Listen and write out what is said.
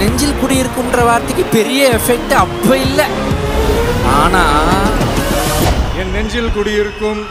நெஞ்சில் குடியிருக்கும்ன்ற வார்த்தைக்கு பெரிய எஃபெக்ட் அப்போ இல்லை. ஆனா என் நெஞ்சில் குடியிருக்கும்